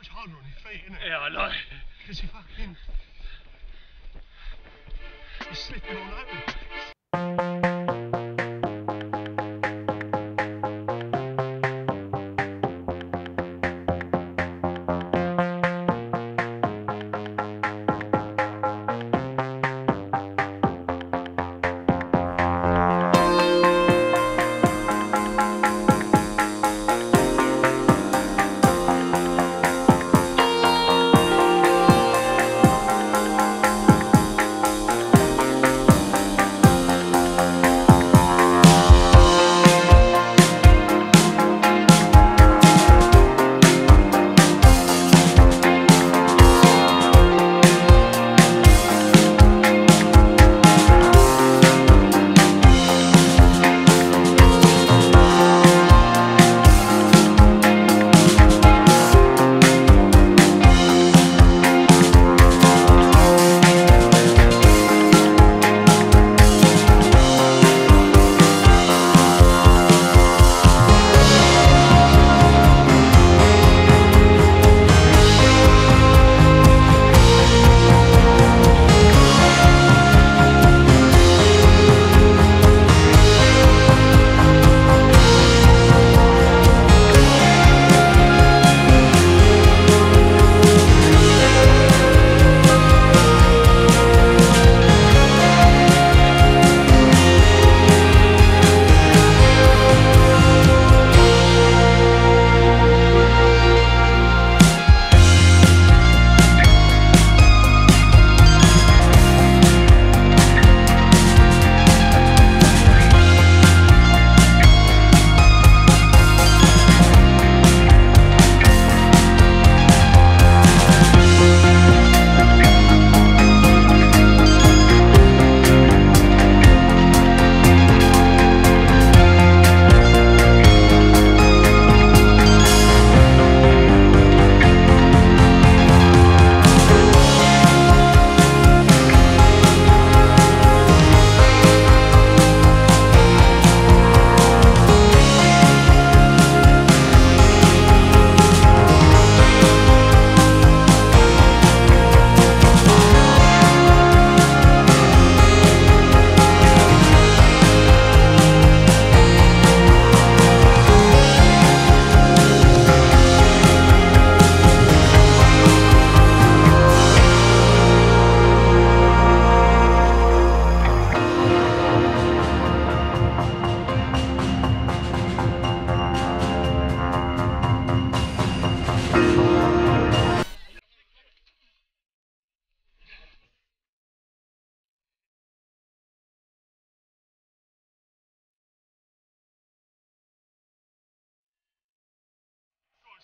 much harder on your feet, isn't it? Yeah, I know. Because you fucking. You're slipping all over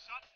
Go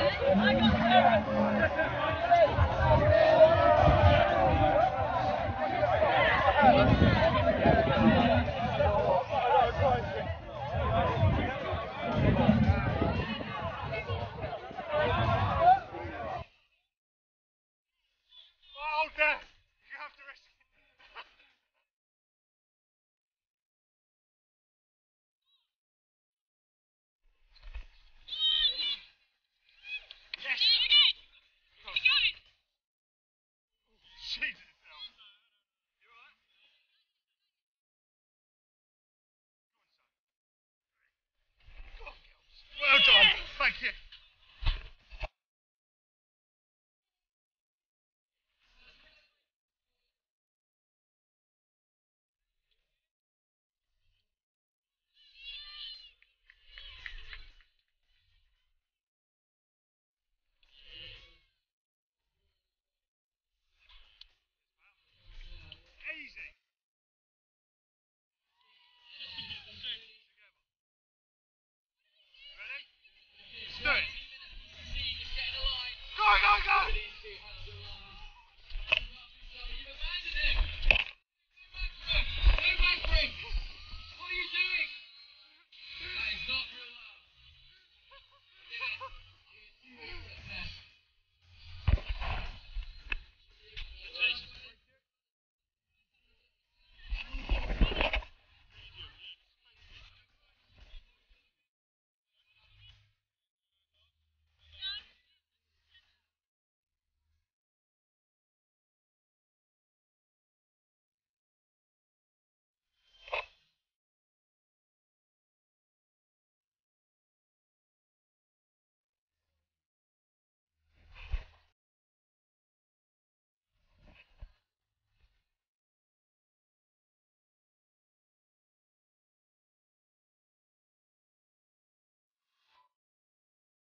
I got there.